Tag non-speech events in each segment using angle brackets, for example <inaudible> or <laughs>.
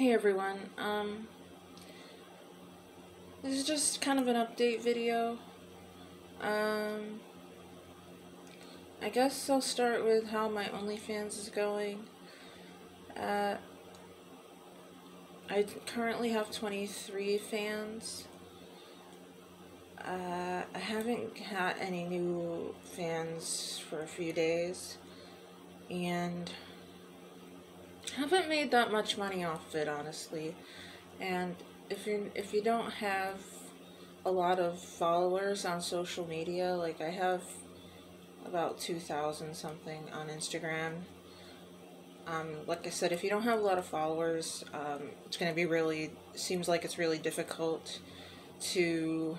Hey everyone, um, this is just kind of an update video. Um, I guess I'll start with how my OnlyFans is going. Uh, I currently have 23 fans. Uh, I haven't had any new fans for a few days, and haven't made that much money off it, honestly. And if you if you don't have a lot of followers on social media, like I have about 2,000 something on Instagram. Um, like I said, if you don't have a lot of followers, um, it's going to be really, seems like it's really difficult to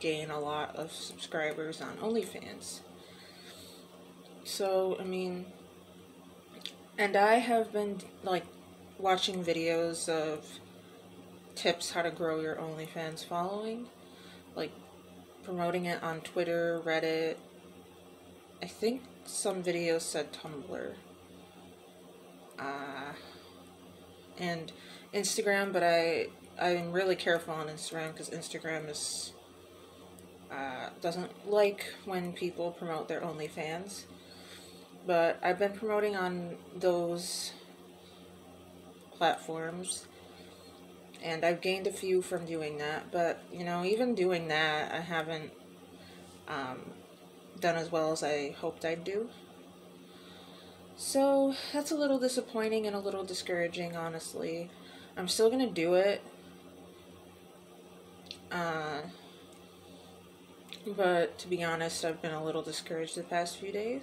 gain a lot of subscribers on OnlyFans. So, I mean, and I have been like watching videos of tips how to grow your OnlyFans following, like promoting it on Twitter, Reddit. I think some videos said Tumblr. Uh, and Instagram, but I I'm really careful on Instagram because Instagram is uh, doesn't like when people promote their OnlyFans. But I've been promoting on those platforms and I've gained a few from doing that. But, you know, even doing that, I haven't um, done as well as I hoped I'd do. So that's a little disappointing and a little discouraging, honestly. I'm still to do it. Uh, but to be honest, I've been a little discouraged the past few days.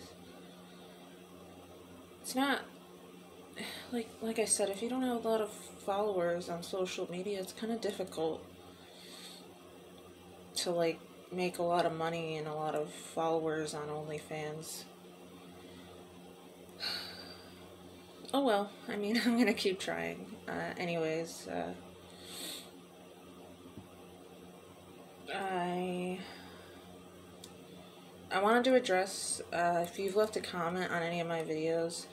It's not like like I said, if you don't have a lot of followers on social media, it's kind of difficult to like make a lot of money and a lot of followers on OnlyFans. <sighs> Oh well, I mean, <laughs> I'm gonna keep trying. Uh, anyways, uh, I I wanted to address uh, if you've left a comment on any of my videos.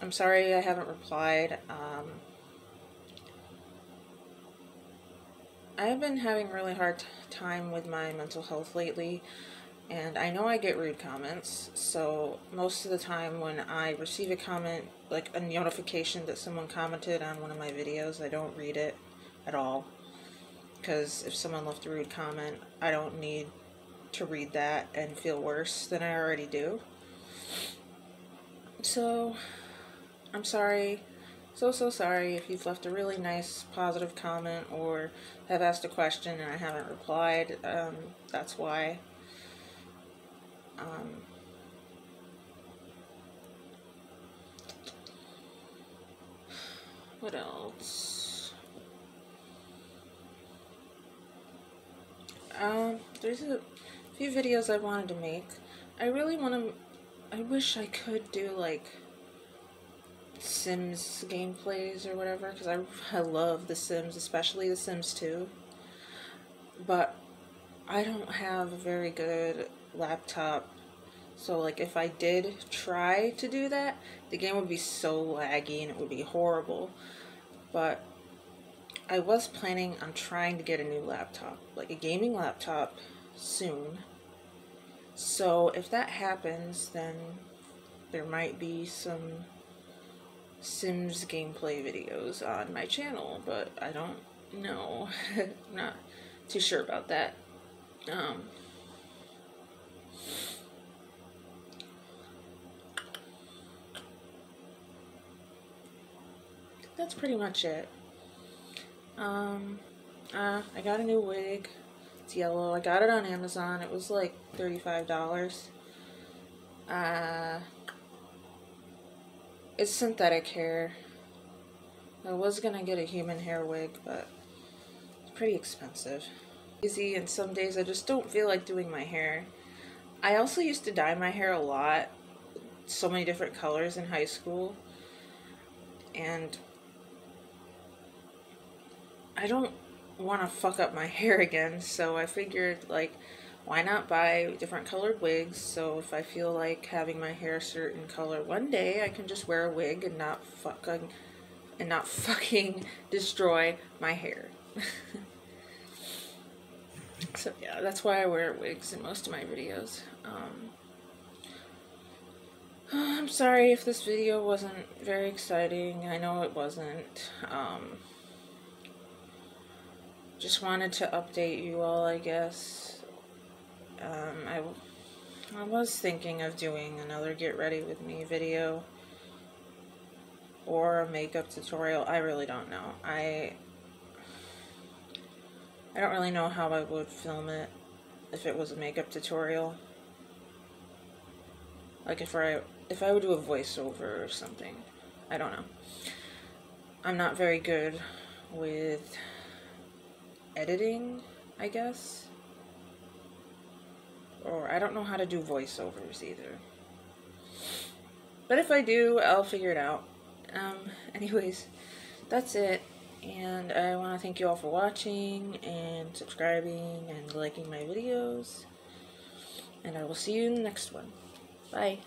I'm sorry I haven't replied. Um, I've been having really hard time with my mental health lately, and I know I get rude comments, so most of the time when I receive a comment, like a notification that someone commented on one of my videos, I don't read it at all. Because if someone left a rude comment, I don't need to read that and feel worse than I already do. So, I'm sorry, so, so sorry if you've left a really nice, positive comment or have asked a question and I haven't replied. Um, that's why. Um, what else? Um, there's a few videos I wanted to make. I really want to, I wish I could do like Sims gameplays or whatever because I, I love The Sims, especially The Sims 2. But I don't have a very good laptop. So like if I did try to do that, the game would be so laggy and it would be horrible. But I was planning on trying to get a new laptop, like a gaming laptop soon. So if that happens, then there might be some Sims gameplay videos on my channel, but I don't know. I'm <laughs> not too sure about that. Um, that's pretty much it. Um, uh, I got a new wig. It's yellow. I got it on Amazon. It was like $35. Uh, it's synthetic hair. I was gonna get a human hair wig, but it's pretty expensive. Easy, and some days I just don't feel like doing my hair. I also used to dye my hair a lot, so many different colors in high school, and I don't want to fuck up my <laughs> hair again, so I figured, like, why not buy different colored wigs so if I feel like having my hair a certain color one day I can just wear a wig and not fucking and not <laughs> fucking destroy my hair. <laughs> so yeah, that's why I wear wigs in most of my videos. Um, <sighs> I'm sorry if this video wasn't very exciting. I know it wasn't. Um, just wanted to update you all, I guess. Um, I, I was thinking of doing another get ready with me video or a makeup tutorial. I really don't know. I I don't really know how I would film it if it was a makeup tutorial. Like if I if I would do a voiceover or something. I don't know. I'm not very good with editing, I guess. Or I don't know how to do voiceovers either. But if I do, I'll figure it out. Um, <laughs> anyways, that's it. And I want to thank you all for watching and subscribing and liking my videos. And I will see you in the next one. Bye.